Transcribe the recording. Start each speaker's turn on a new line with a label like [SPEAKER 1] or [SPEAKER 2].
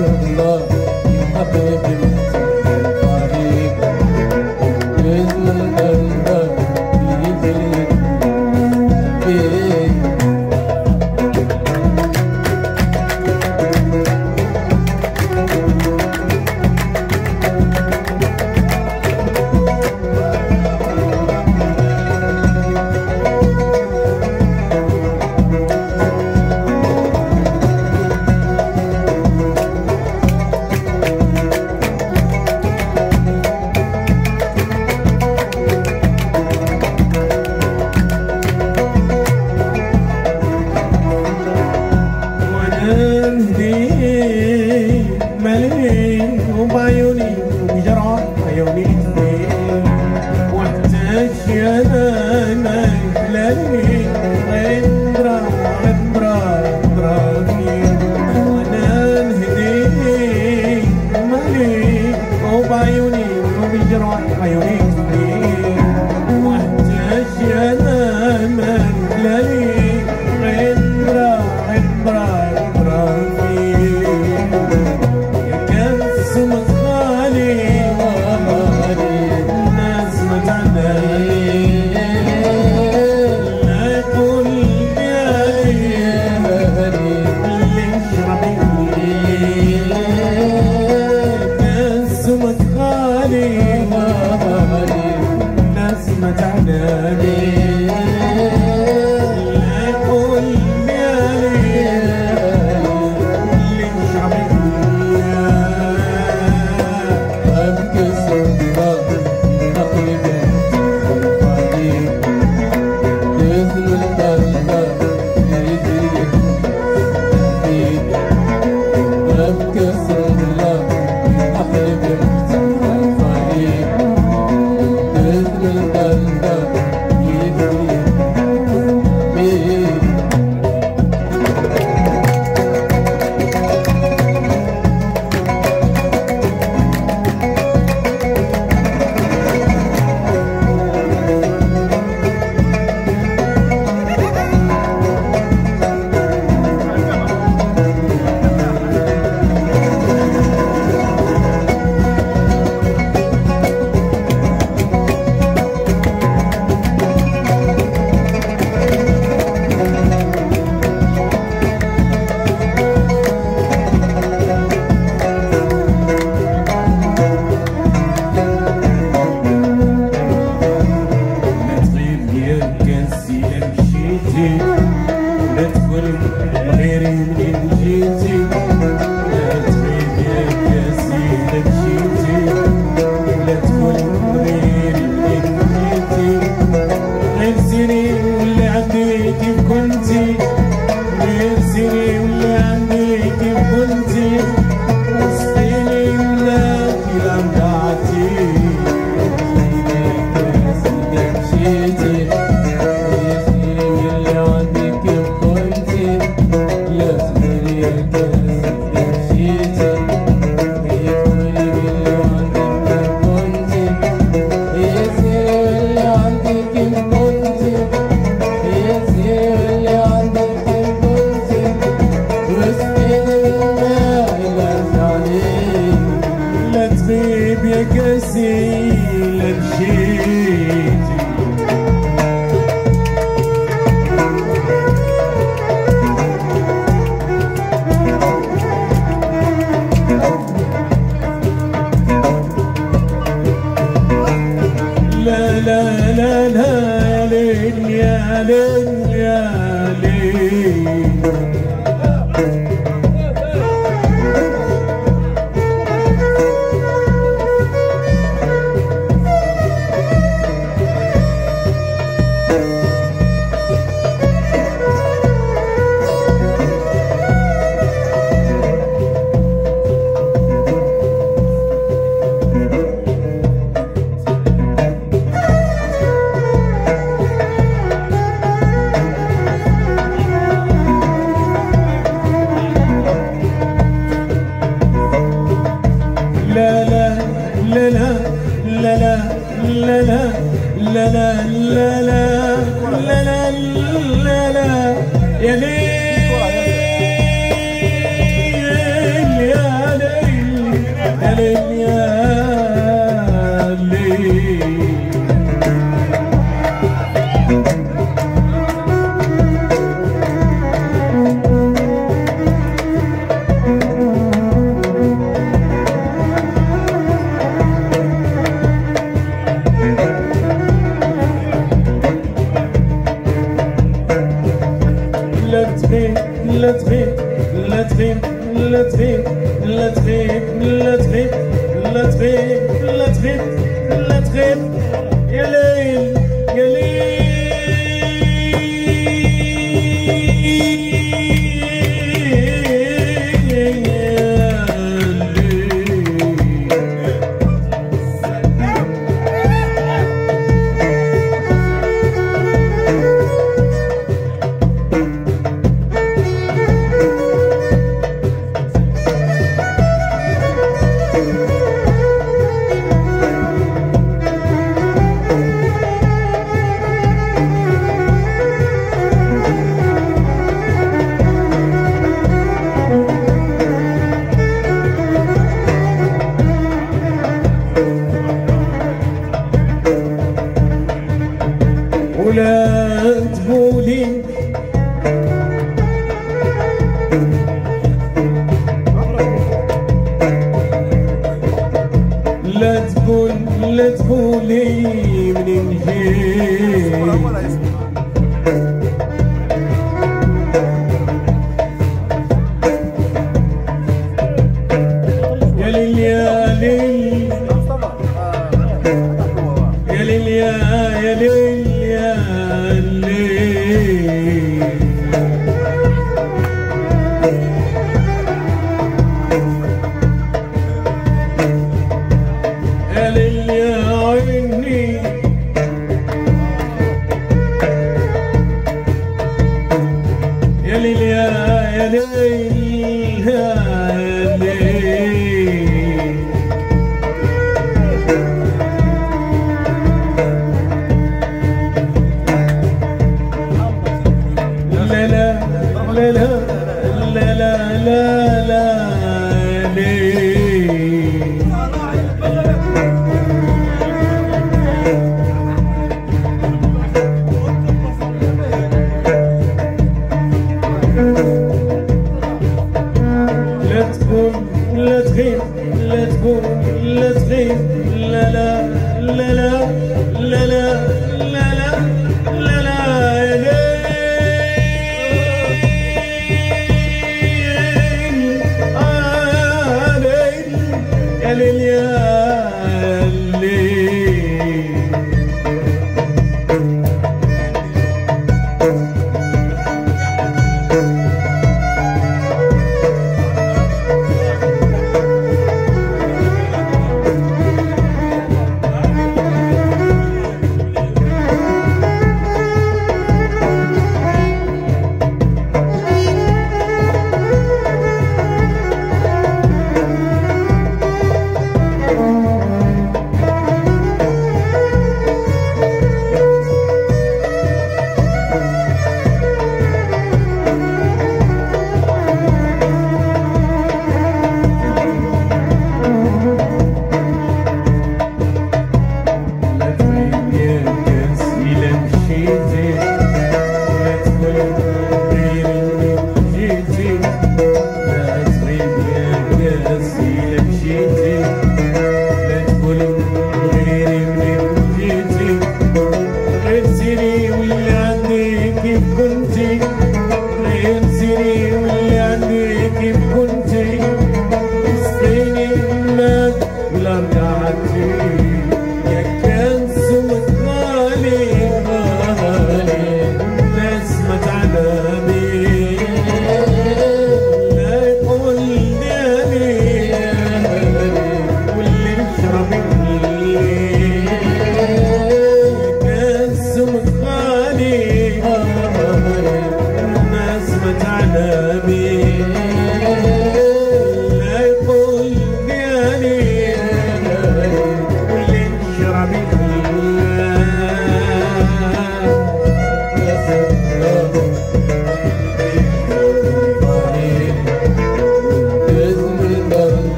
[SPEAKER 1] Love. لا لا لا لا لا لا يا ليل تغيب لا تغيب لا تغيب لا تغيب لا تغيب لا تغيب لا تغيب يا ليل يا ليل.